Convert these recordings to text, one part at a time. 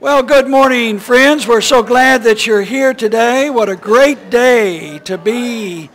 Well, good morning, friends. We're so glad that you're here today. What a great day to be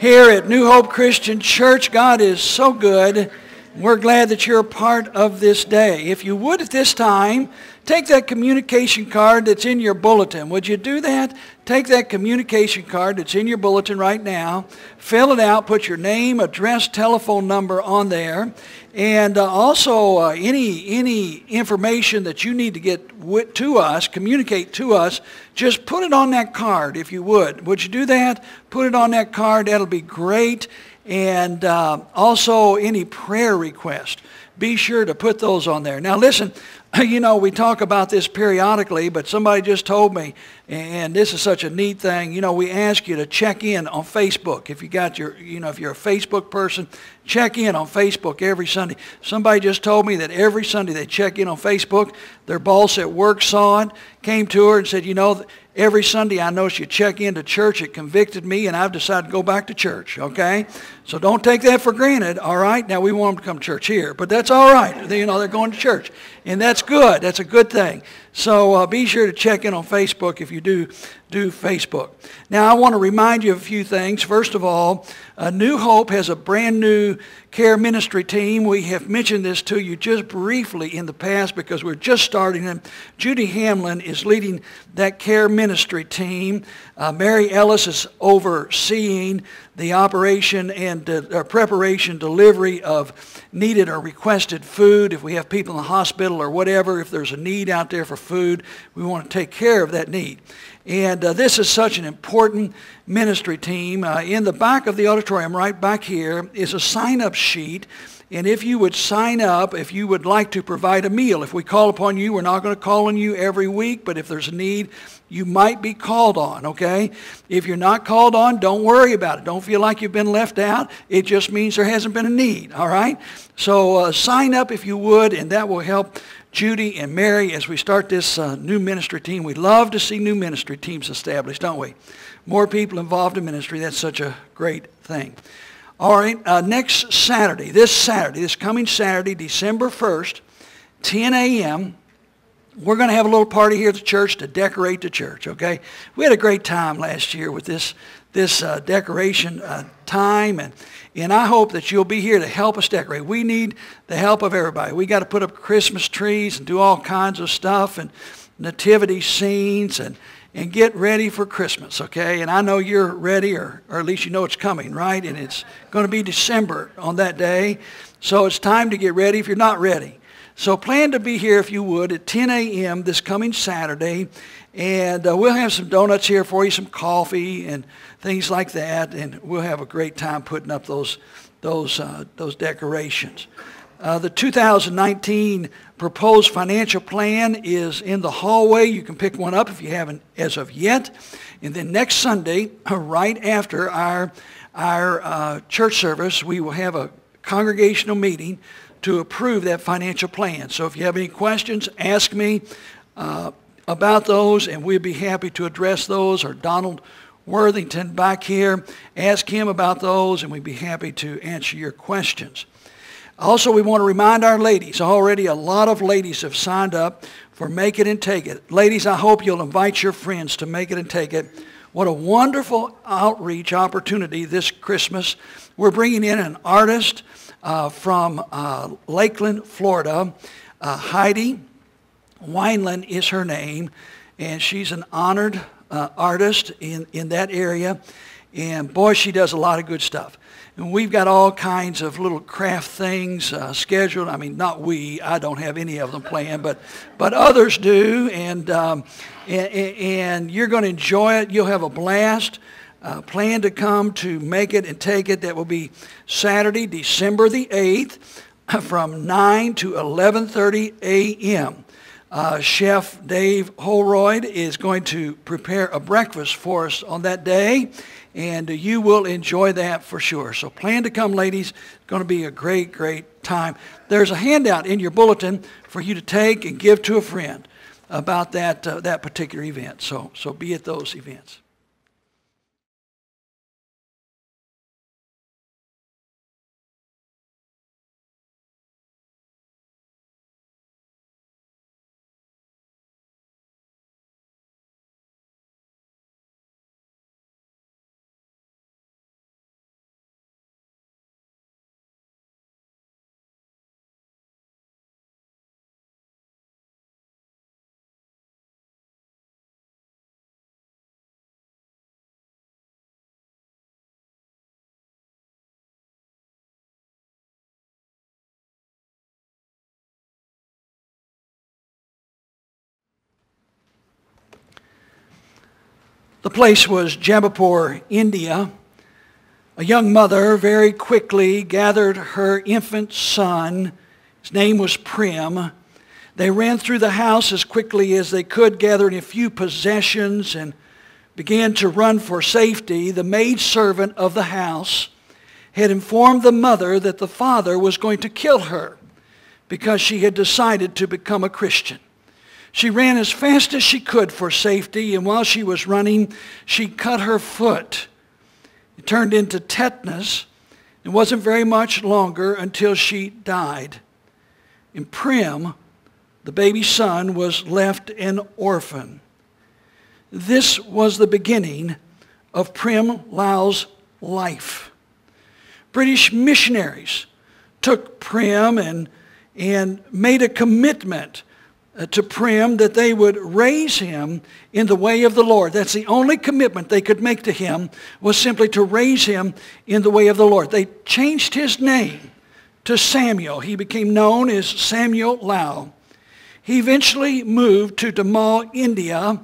here at New Hope Christian Church. God is so good. We're glad that you're a part of this day. If you would at this time, take that communication card that's in your bulletin. Would you do that? Take that communication card that's in your bulletin right now, fill it out, put your name, address, telephone number on there, and uh, also uh, any, any information that you need to get to us, communicate to us, just put it on that card if you would. Would you do that? Put it on that card. That'll be great and uh, also any prayer request. Be sure to put those on there. Now listen, you know, we talk about this periodically, but somebody just told me, and this is such a neat thing, you know, we ask you to check in on Facebook. If you got your, you know, if you're a Facebook person, check in on Facebook every Sunday. Somebody just told me that every Sunday they check in on Facebook. Their boss at work saw it, came to her and said, you know, Every Sunday I notice you check into church. It convicted me, and I've decided to go back to church, okay? So don't take that for granted, all right? Now, we want them to come to church here, but that's all right. You know, they're going to church, and that's good. That's a good thing. So uh, be sure to check in on Facebook if you do do Facebook. Now, I want to remind you of a few things. First of all, uh, New Hope has a brand new care ministry team. We have mentioned this to you just briefly in the past because we're just starting them. Judy Hamlin is leading that care ministry team. Uh, Mary Ellis is overseeing the operation and uh, preparation, delivery of needed or requested food. If we have people in the hospital or whatever, if there's a need out there for food, we want to take care of that need. And uh, this is such an important ministry team. Uh, in the back of the auditorium, right back here, is a sign-up sheet. And if you would sign up, if you would like to provide a meal, if we call upon you, we're not going to call on you every week, but if there's a need, you might be called on, okay? If you're not called on, don't worry about it. Don't feel like you've been left out. It just means there hasn't been a need, all right? So uh, sign up if you would, and that will help Judy and Mary as we start this uh, new ministry team. We love to see new ministry teams established, don't we? More people involved in ministry, that's such a great thing. All right, uh, next Saturday, this Saturday, this coming Saturday, December 1st, 10 a.m., we're going to have a little party here at the church to decorate the church, okay? We had a great time last year with this, this uh, decoration uh, time, and and I hope that you'll be here to help us decorate. We need the help of everybody. We got to put up Christmas trees and do all kinds of stuff and nativity scenes and, and get ready for Christmas, okay? And I know you're ready, or, or at least you know it's coming, right? And it's going to be December on that day. So it's time to get ready if you're not ready. So plan to be here, if you would, at 10 a.m. this coming Saturday. And uh, we'll have some donuts here for you, some coffee, and things like that. And we'll have a great time putting up those, those, uh, those decorations. Uh, the 2019 proposed financial plan is in the hallway. You can pick one up if you haven't as of yet. And then next Sunday, right after our, our uh, church service, we will have a congregational meeting to approve that financial plan. So if you have any questions, ask me. Uh, about those, and we'd be happy to address those. Or Donald Worthington back here, ask him about those, and we'd be happy to answer your questions. Also, we want to remind our ladies, already a lot of ladies have signed up for Make It and Take It. Ladies, I hope you'll invite your friends to Make It and Take It. What a wonderful outreach opportunity this Christmas. We're bringing in an artist uh, from uh, Lakeland, Florida, uh, Heidi Wineland is her name, and she's an honored uh, artist in, in that area. And boy, she does a lot of good stuff. And we've got all kinds of little craft things uh, scheduled. I mean, not we. I don't have any of them planned, but but others do. And um, and, and, you're going to enjoy it. You'll have a blast. Uh, plan to come to make it and take it. That will be Saturday, December the 8th, from 9 to 11:30 a.m. Uh, Chef Dave Holroyd is going to prepare a breakfast for us on that day, and you will enjoy that for sure. So plan to come, ladies. It's going to be a great, great time. There's a handout in your bulletin for you to take and give to a friend about that, uh, that particular event. So, so be at those events. Place was Jabalpur, India. A young mother very quickly gathered her infant son. His name was Prem. They ran through the house as quickly as they could, gathering a few possessions and began to run for safety. The maidservant of the house had informed the mother that the father was going to kill her because she had decided to become a Christian. She ran as fast as she could for safety, and while she was running, she cut her foot. It turned into tetanus. It wasn't very much longer until she died. And Prim, the baby son, was left an orphan. This was the beginning of Prim Lall's life. British missionaries took Prim and, and made a commitment Uh, to Prim that they would raise him in the way of the Lord. That's the only commitment they could make to him was simply to raise him in the way of the Lord. They changed his name to Samuel. He became known as Samuel Lall. He eventually moved to Damoh, India.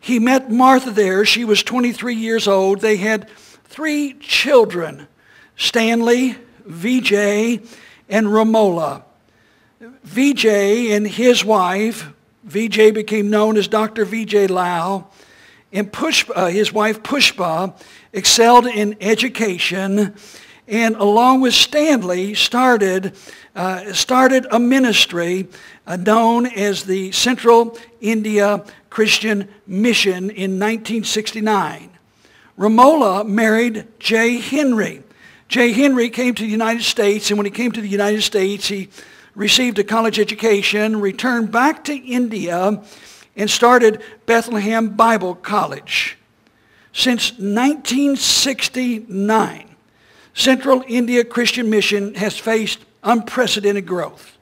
He met Martha there. She was 23 years old. They had three children, Stanley, Vijay, and Romola. Vijay and his wife, Vijay became known as Dr. Vijay Lall, and Pushpa, uh, his wife Pushpa excelled in education and along with Stanley started, uh, started a ministry uh, known as the Central India Christian Mission in 1969. Romola married Jay Henry. Jay Henry came to the United States, and when he came to the United States, he received a college education, returned back to India, and started Bethlehem Bible College. Since 1969, Central India Christian Mission has faced unprecedented growth.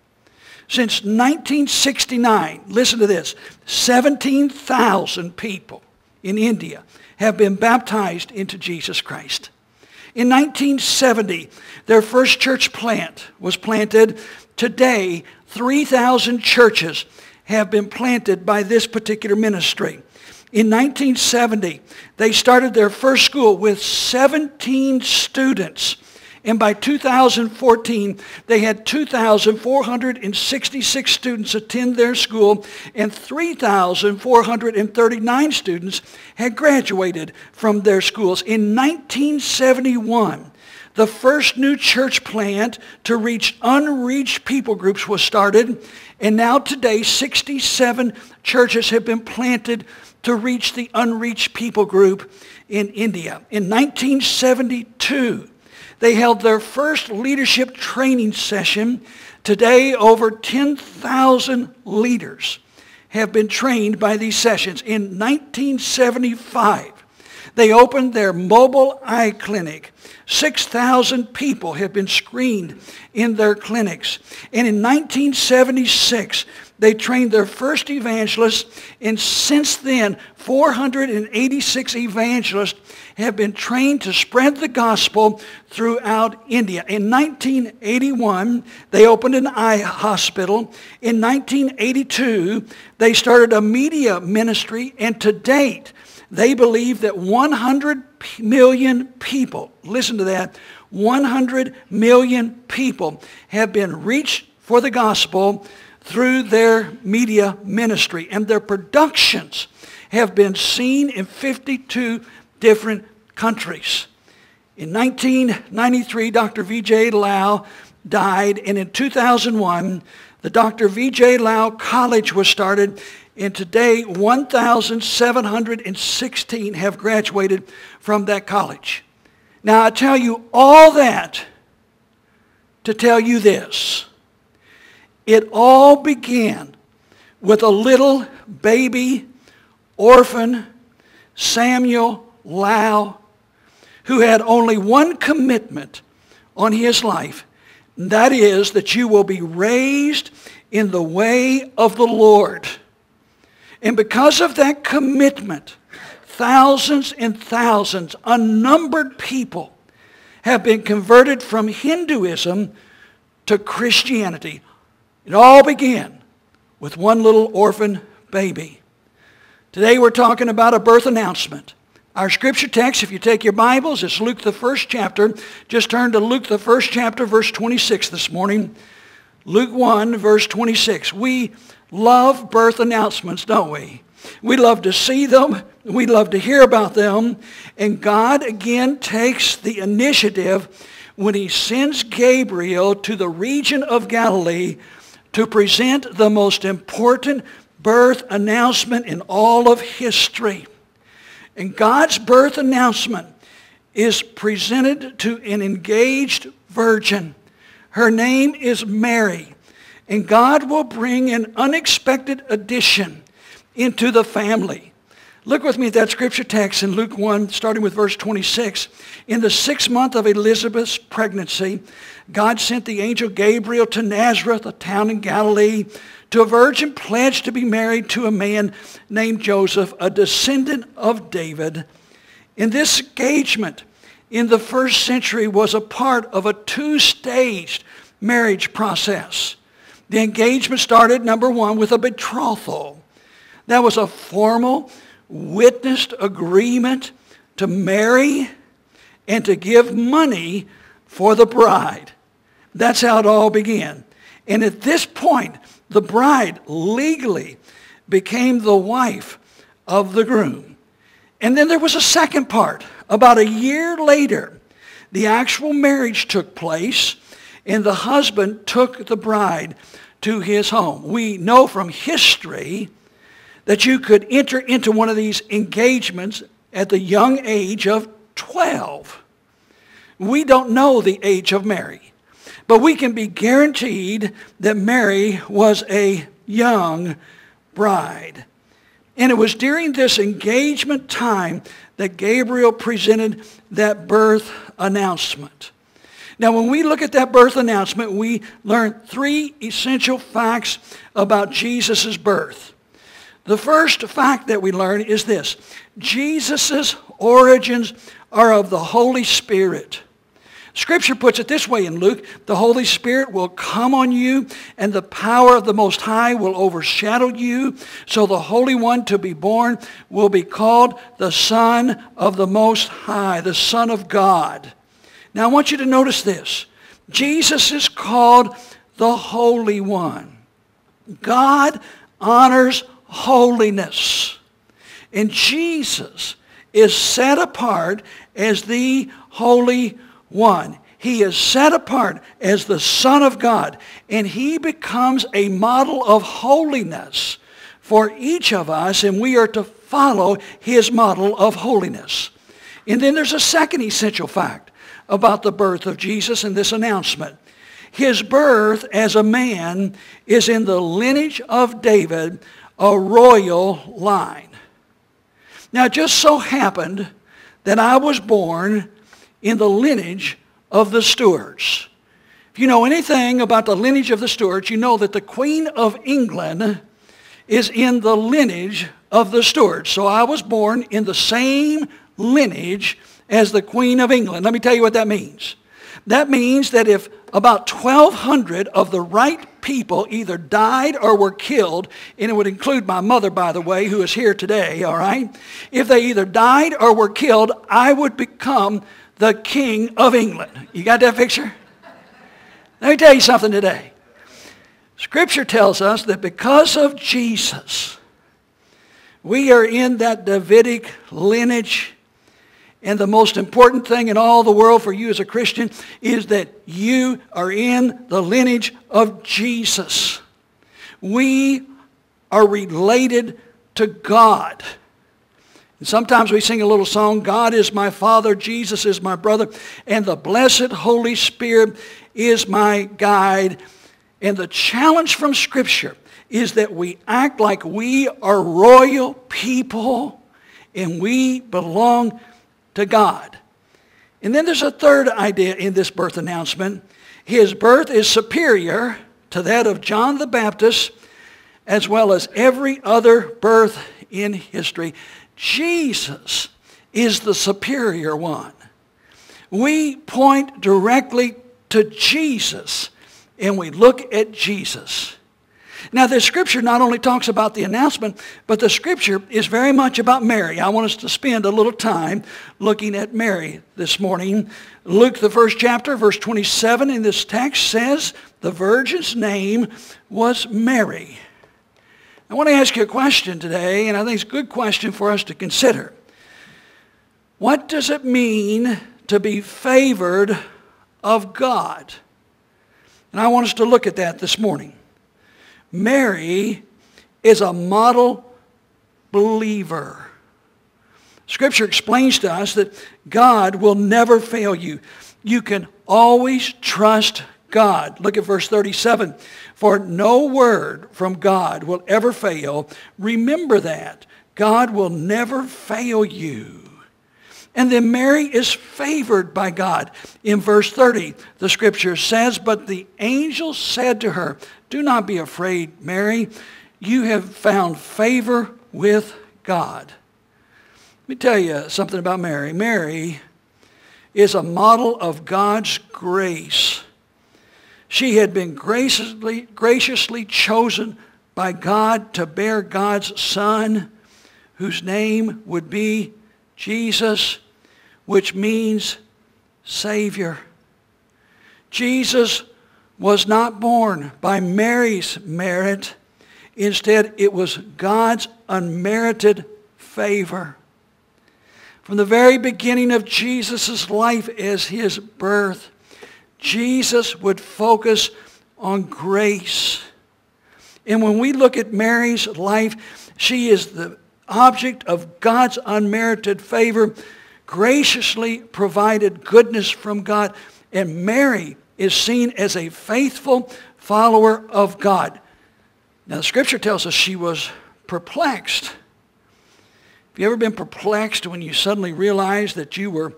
Since 1969, listen to this, 17,000 people in India have been baptized into Jesus Christ. In 1970, their first church plant was planted Today, 3,000 churches have been planted by this particular ministry. In 1970, they started their first school with 17 students. And by 2014, they had 2,466 students attend their school, and 3,439 students had graduated from their schools. In 1971, the first new church plant to reach unreached people groups was started, and now today 67 churches have been planted to reach the unreached people group in India. In 1972, they held their first leadership training session. Today, over 10,000 leaders have been trained by these sessions. In 1975, they opened their mobile eye clinic. 6,000 people have been screened in their clinics. And in 1976, they trained their first evangelists, and since then, 486 evangelists have been trained to spread the gospel throughout India. In 1981, they opened an eye hospital. In 1982, they started a media ministry, and to date, they believe that 100 million people, listen to that, 100 million people have been reached for the gospel through their media ministry. And their productions have been seen in 52 different countries. In 1993, Dr. Vijay Lall died, and in 2001, the Dr. Vijay Lall College was started and today, 1,716 have graduated from that college. Now, I tell you all that to tell you this. It all began with a little baby orphan, Samuel Lall, who had only one commitment on his life, and that is that you will be raised in the way of the Lord. And because of that commitment, thousands and thousands, unnumbered people have been converted from Hinduism to Christianity. It all began with one little orphan baby. Today we're talking about a birth announcement. Our scripture text, if you take your Bibles, it's Luke the first chapter. Just turn to Luke the first chapter, verse 26 this morning. Luke 1, verse 26. We love birth announcements, don't we? We love to see them. We love to hear about them. And God again takes the initiative when he sends Gabriel to the region of Galilee to present the most important birth announcement in all of history. And God's birth announcement is presented to an engaged virgin. Her name is Mary. And God will bring an unexpected addition into the family. Look with me at that scripture text in Luke 1, starting with verse 26. In the sixth month of Elizabeth's pregnancy, God sent the angel Gabriel to Nazareth, a town in Galilee, to a virgin pledged to be married to a man named Joseph, a descendant of David. In this engagement in the first century was a part of a two-staged marriage process. The engagement started, number one, with a betrothal. That was a formal, witnessed agreement to marry and to give money for the bride. That's how it all began. And at this point, the bride legally became the wife of the groom. And then there was a second part. About a year later, the actual marriage took place and the husband took the bride to his home. We know from history that you could enter into one of these engagements at the young age of 12. We don't know the age of Mary. But we can be guaranteed that Mary was a young bride. And it was during this engagement time that Gabriel presented that birth announcement. Now, when we look at that birth announcement, we learn three essential facts about Jesus' birth. The first fact that we learn is this. Jesus' origins are of the Holy Spirit. Scripture puts it this way in Luke, the Holy Spirit will come on you and the power of the Most High will overshadow you. So the Holy One to be born will be called the Son of the Most High, the Son of God. Now I want you to notice this. Jesus is called the Holy One. God honors holiness. And Jesus is set apart as the Holy One. He is set apart as the Son of God, and he becomes a model of holiness for each of us, and we are to follow his model of holiness. And then there's a second essential fact about the birth of Jesus in this announcement. His birth as a man is in the lineage of David, a royal line. Now, it just so happened that I was born in the lineage of the Stuarts. If you know anything about the lineage of the Stuarts, you know that the Queen of England is in the lineage of the Stuarts. So I was born in the same lineage as the Queen of England. Let me tell you what that means. That means that if about 1,200 of the right people either died or were killed, and it would include my mother, by the way, who is here today, all right? If they either died or were killed, I would become the King of England. You got that picture? Let me tell you something today. Scripture tells us that because of Jesus, we are in that Davidic lineage. And the most important thing in all the world for you as a Christian is that you are in the lineage of Jesus. We are related to God. And sometimes we sing a little song, God is my Father, Jesus is my brother, and the blessed Holy Spirit is my guide. And the challenge from Scripture is that we act like we are royal people and we belong to God. And then there's a third idea in this birth announcement. His birth is superior to that of John the Baptist as well as every other birth in history. Jesus is the superior one. We point directly to Jesus and we look at Jesus. Now, the scripture not only talks about the announcement, but the scripture is very much about Mary. I want us to spend a little time looking at Mary this morning. Luke, the first chapter, verse 27 in this text says, the virgin's name was Mary. I want to ask you a question today, and I think it's a good question for us to consider. What does it mean to be favored of God? And I want us to look at that this morning. Mary is a model believer. Scripture explains to us that God will never fail you. You can always trust God. Look at verse 37. For no word from God will ever fail. Remember that. God will never fail you. And then Mary is favored by God. In verse 30, the scripture says, But the angel said to her, do not be afraid, Mary. You have found favor with God. Let me tell you something about Mary. Mary is a model of God's grace. She had been graciously, graciously chosen by God to bear God's Son, whose name would be Jesus, which means Savior. Jesus was not born by Mary's merit. Instead, it was God's unmerited favor. From the very beginning of Jesus' life as his birth, Jesus would focus on grace. And when we look at Mary's life, she is the object of God's unmerited favor, graciously provided goodness from God. And Mary is seen as a faithful follower of God. Now, the scripture tells us she was perplexed. Have you ever been perplexed when you suddenly realize that you were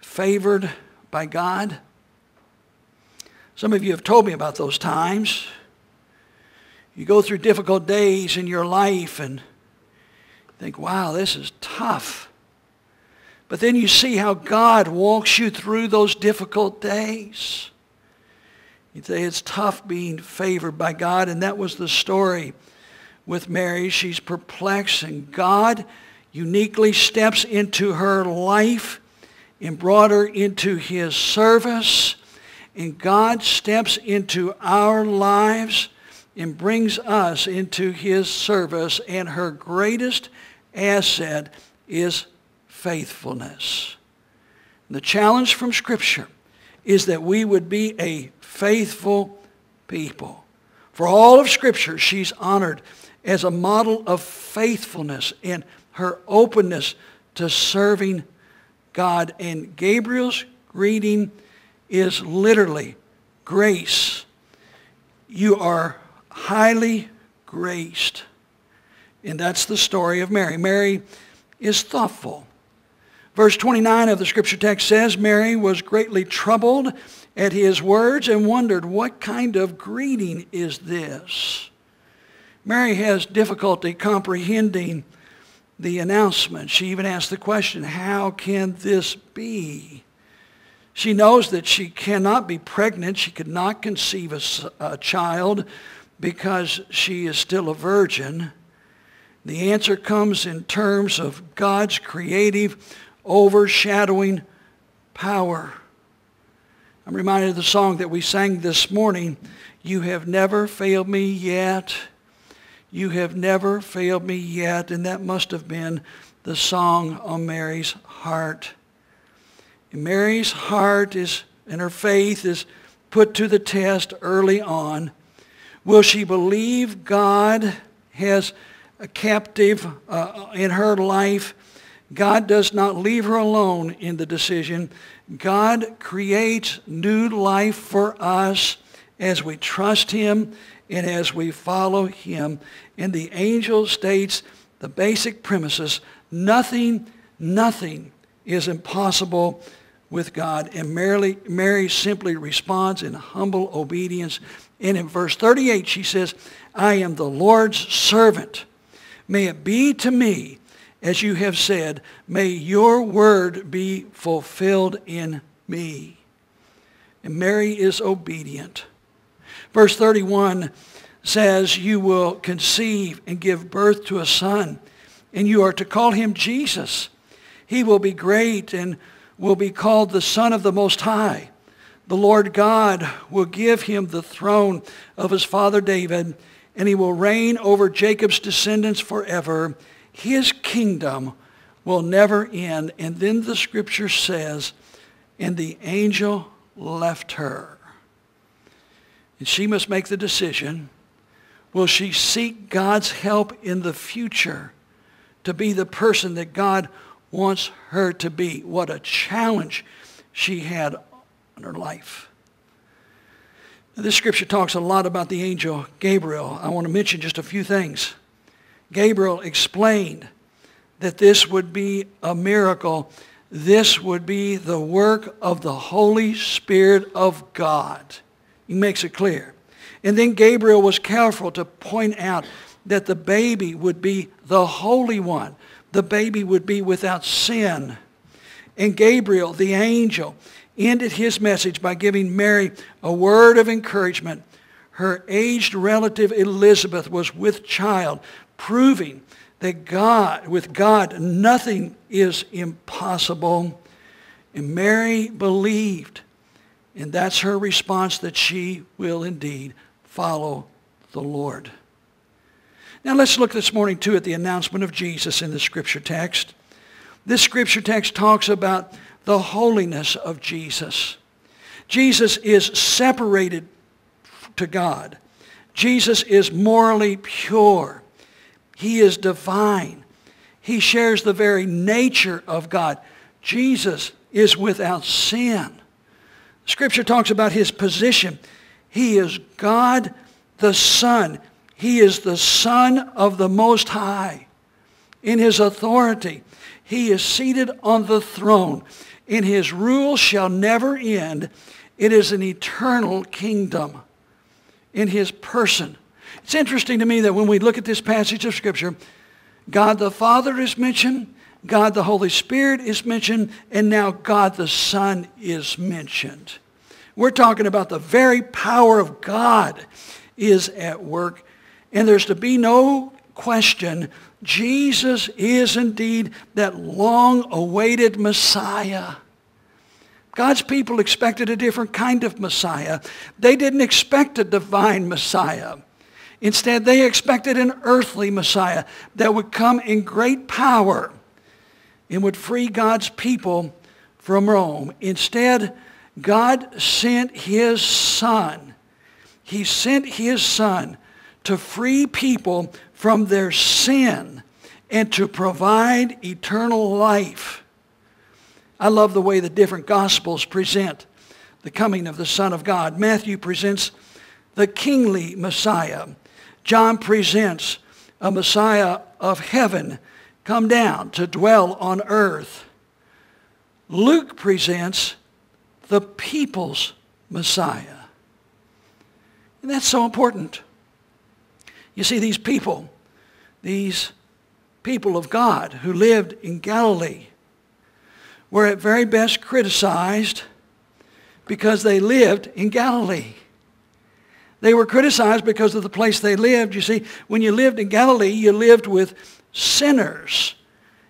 favored by God? Some of you have told me about those times. You go through difficult days in your life and think, wow, this is tough. But then you see how God walks you through those difficult days. You'd say it's tough being favored by God, and that was the story with Mary. She's perplexed, and God uniquely steps into her life and brought her into his service. And God steps into our lives and brings us into his service. And her greatest asset is faithfulness. The challenge from Scripture is that we would be a faithful people. For all of Scripture, she's honored as a model of faithfulness in her openness to serving God. And Gabriel's greeting is literally grace. You are highly graced. And that's the story of Mary. Mary is thoughtful. Verse 29 of the scripture text says, Mary was greatly troubled at his words and wondered, what kind of greeting is this? Mary has difficulty comprehending the announcement. She even asked the question, how can this be? She knows that she cannot be pregnant. She could not conceive a, a child because she is still a virgin. The answer comes in terms of God's creative, overshadowing power. I'm reminded of the song that we sang this morning. You have never failed me yet. You have never failed me yet. And that must have been the song on Mary's heart. And Mary's heart is, and her faith is put to the test early on. Will she believe God has a captive uh, in her life? God does not leave her alone in the decision. God creates new life for us as we trust him and as we follow him. And the angel states the basic premises, nothing, nothing is impossible with God. And Mary, Mary simply responds in humble obedience. And in verse 38, she says, I am the Lord's servant. May it be to me as you have said, may your word be fulfilled in me. And Mary is obedient. Verse 31, says, You will conceive and give birth to a son, and you are to call him Jesus. He will be great and will be called the Son of the Most High. The Lord God will give him the throne of his father David, and he will reign over Jacob's descendants forever. His kingdom will never end. And then the scripture says, and the angel left her. And she must make the decision. Will she seek God's help in the future to be the person that God wants her to be? What a challenge she had in her life. This scripture talks a lot about the angel Gabriel. I want to mention just a few things. Gabriel explained that this would be a miracle. This would be the work of the Holy Spirit of God. He makes it clear. And then Gabriel was careful to point out that the baby would be the Holy One. The baby would be without sin. And Gabriel, the angel, ended his message by giving Mary a word of encouragement. Her aged relative Elizabeth was with child, proving that God, with God, nothing is impossible. And Mary believed, and that's her response that she will indeed follow the Lord. Now let's look this morning too at the announcement of Jesus in the scripture text. This scripture text talks about the holiness of Jesus. Jesus is separated to God. Jesus is morally pure. He is divine. He shares the very nature of God. Jesus is without sin. Scripture talks about his position. He is God the Son. He is the Son of the Most High. In his authority, he is seated on the throne. In his rule shall never end. It is an eternal kingdom. In his person, it's interesting to me that when we look at this passage of Scripture, God the Father is mentioned, God the Holy Spirit is mentioned, and now God the Son is mentioned. We're talking about the very power of God is at work, and there's to be no question Jesus is indeed that long-awaited Messiah. God's people expected a different kind of Messiah. They didn't expect a divine Messiah. Instead, they expected an earthly Messiah that would come in great power and would free God's people from Rome. Instead, God sent his son. He sent his son to free people from their sin and to provide eternal life. I love the way the different Gospels present the coming of the Son of God. Matthew presents the kingly Messiah. John presents a Messiah of heaven come down to dwell on earth. Luke presents the people's Messiah. And that's so important. You see, these people, these people of God who lived in Galilee, were at very best criticized because they lived in Galilee. They were criticized because of the place they lived. You see, when you lived in Galilee, you lived with sinners.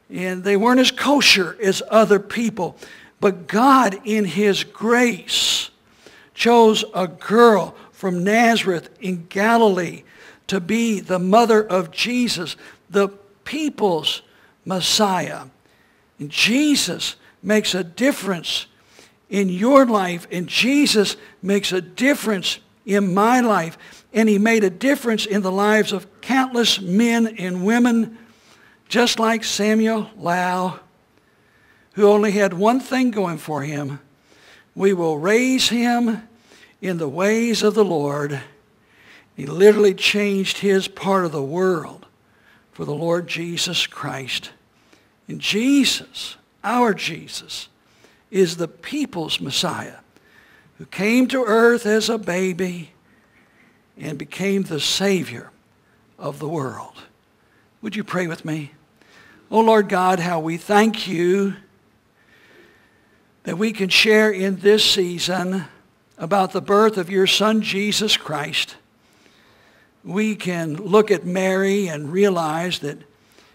And they weren't as kosher as other people. But God, in his grace, chose a girl from Nazareth in Galilee to be the mother of Jesus, the people's Messiah. And Jesus makes a difference in your life, and Jesus makes a difference in my life. And he made a difference in the lives of countless men and women, just like Samuel Lall, who only had one thing going for him. We will raise him in the ways of the Lord. He literally changed his part of the world for the Lord Jesus Christ. And Jesus, our Jesus, is the people's Messiah who came to earth as a baby and became the Savior of the world. Would you pray with me? Oh Lord God, how we thank you that we can share in this season about the birth of your Son, Jesus Christ. we can look at Mary and realize that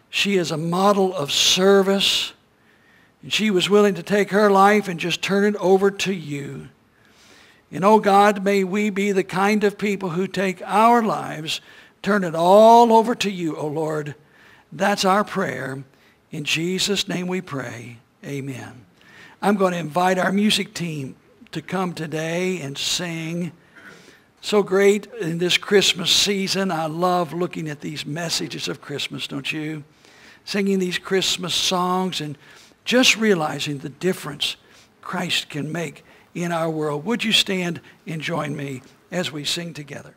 she is a model of service. And she was willing to take her life and just turn it over to you. And oh God, may we be the kind of people who take our lives, turn it all over to you, oh Lord. That's our prayer. In Jesus' name we pray. Amen. I'm going to invite our music team to come today and sing. So great in this Christmas season. I love looking at these messages of Christmas, don't you? Singing these Christmas songs and just realizing the difference Christ can make in our world. Would you stand and join me as we sing together?